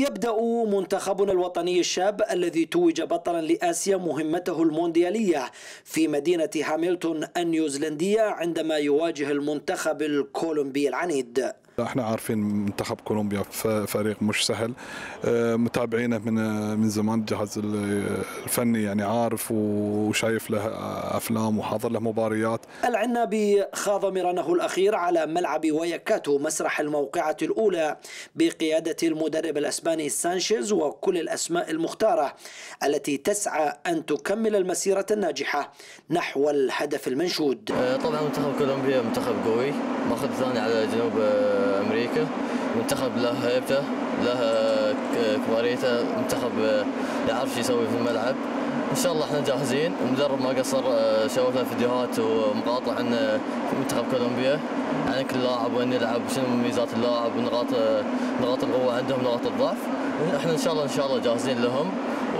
يبدأ منتخبنا الوطني الشاب الذي توج بطلا لآسيا مهمته المونديالية في مدينة هاملتون النيوزيلندية عندما يواجه المنتخب الكولومبي العنيد. إحنا عارفين منتخب كولومبيا فريق مش سهل. آه، متابعينه من من زمان الجهاز الفني يعني عارف وشايف له أفلام وحاضر له مباريات. العنابي خاض مرانه الأخير على ملعب ويكاتو مسرح الموقعة الأولى بقيادة المدرب الأسباني سانشيز وكل الأسماء المختارة التي تسعى أن تكمل المسيرة الناجحة نحو الهدف المنشود. آه، طبعا منتخب كولومبيا منتخب قوي ماخذ ثاني على جنوب آه، أمريكا منتخب له هيبته له كباريته منتخب يعرف شو يسوي في الملعب. إن شاء الله إحنا جاهزين. المدرب ما قصر شوف لنا فيديوهات ومقاطع عن منتخب كولومبيا عن كل لاعب وين يلعب شنو مميزات اللاعب ونقاط نقاط القوة عندهم نقاط الضعف. إحنا إن شاء الله إن شاء الله جاهزين لهم.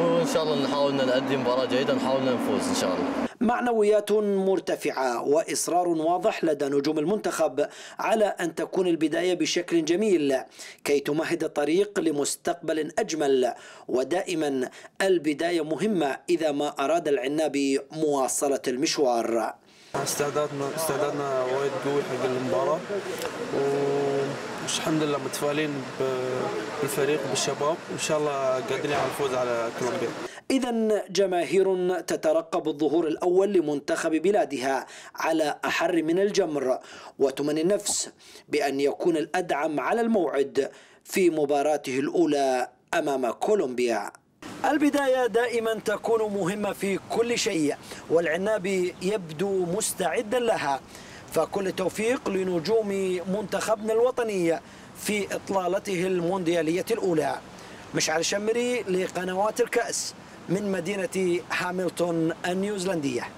وإن شاء الله نحاول نأدي مباراة جيدة نحاول نفوز إن شاء الله. معنويات مرتفعة وإصرار واضح لدى نجوم المنتخب على أن تكون البداية بشكل جميل كي تمهد الطريق لمستقبل أجمل. ودائما البداية مهمة إذا ما أراد العنابي مواصلة المشوار. استعدادنا استعدادنا وايد قوي حق المباراة. والحمد لله متفائلين بالفريق بالشباب. وإن شاء الله قادرين على الفوز على كولومبيا. إذا جماهير تترقب الظهور الأول لمنتخب بلادها على أحر من الجمر. وتمني النفس بأن يكون الأدعم على الموعد في مباراته الأولى أمام كولومبيا. البداية دائما تكون مهمة في كل شيء والعنابي يبدو مستعدا لها. فكل التوفيق لنجوم منتخبنا الوطني في إطلالته المونديالية الأولى. مشعل شمري لقنوات الكأس من مدينة هاملتون النيوزيلندية.